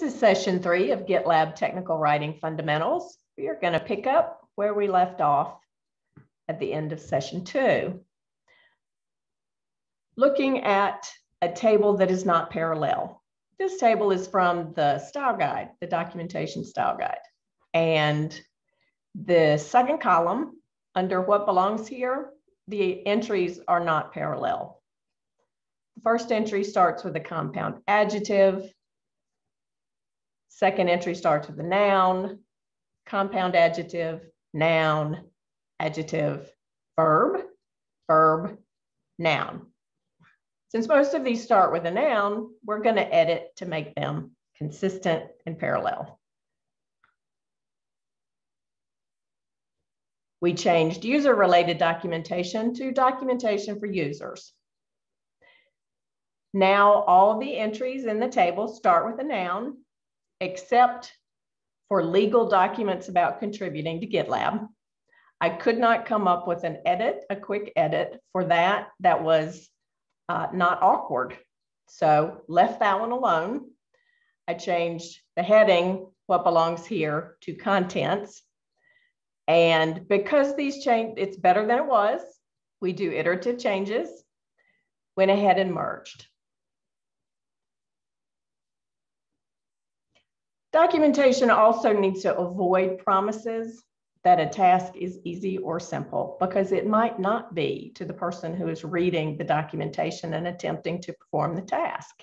This is session three of GitLab Technical Writing Fundamentals. We are going to pick up where we left off at the end of session two. Looking at a table that is not parallel. This table is from the style guide, the documentation style guide. And the second column under what belongs here, the entries are not parallel. The first entry starts with a compound adjective. Second entry starts with a noun, compound adjective, noun, adjective, verb, verb, noun. Since most of these start with a noun, we're going to edit to make them consistent and parallel. We changed user-related documentation to documentation for users. Now all the entries in the table start with a noun, except for legal documents about contributing to GitLab. I could not come up with an edit, a quick edit for that that was uh, not awkward. So left that one alone. I changed the heading, what belongs here, to contents. And because these change, it's better than it was, we do iterative changes, went ahead and merged. Documentation also needs to avoid promises that a task is easy or simple because it might not be to the person who is reading the documentation and attempting to perform the task.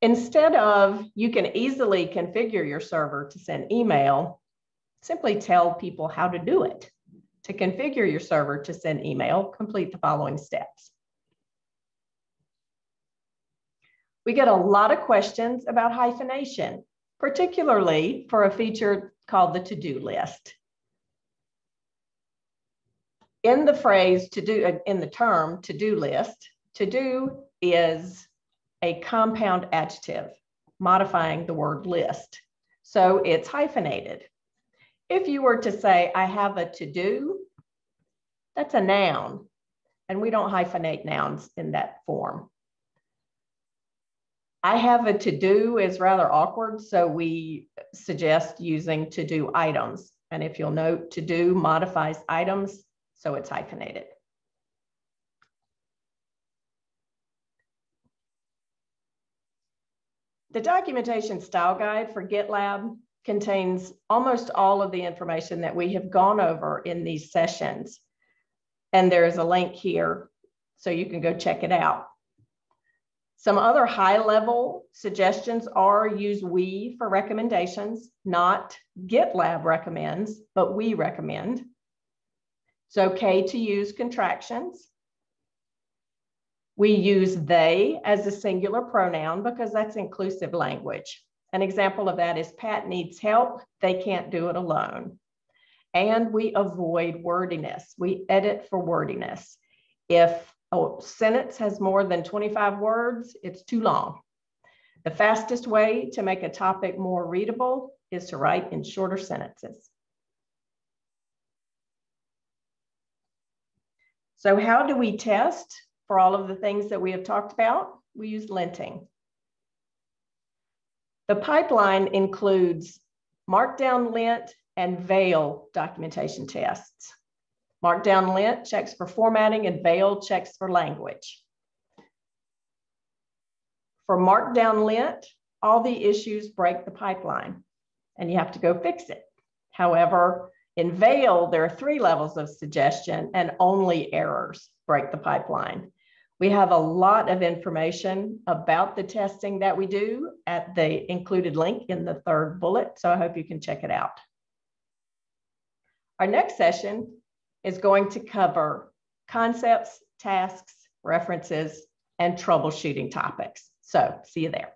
Instead of you can easily configure your server to send email, simply tell people how to do it. To configure your server to send email, complete the following steps. We get a lot of questions about hyphenation particularly for a feature called the to-do list. In the phrase to do, uh, in the term to-do list, to-do is a compound adjective modifying the word list. So it's hyphenated. If you were to say, I have a to-do, that's a noun, and we don't hyphenate nouns in that form. I have a to do is rather awkward, so we suggest using to do items. And if you'll note, to do modifies items, so it's hyphenated. The documentation style guide for GitLab contains almost all of the information that we have gone over in these sessions. And there is a link here so you can go check it out. Some other high level suggestions are use we for recommendations, not GitLab recommends, but we recommend. It's okay to use contractions. We use they as a singular pronoun because that's inclusive language. An example of that is Pat needs help. They can't do it alone. And we avoid wordiness. We edit for wordiness. If a sentence has more than 25 words, it's too long. The fastest way to make a topic more readable is to write in shorter sentences. So how do we test for all of the things that we have talked about? We use linting. The pipeline includes Markdown lint and Vale documentation tests. Markdown lint checks for formatting and Vale checks for language. For Markdown lint, all the issues break the pipeline and you have to go fix it. However, in Vale, there are three levels of suggestion and only errors break the pipeline. We have a lot of information about the testing that we do at the included link in the third bullet, so I hope you can check it out. Our next session is going to cover concepts, tasks, references, and troubleshooting topics. So see you there.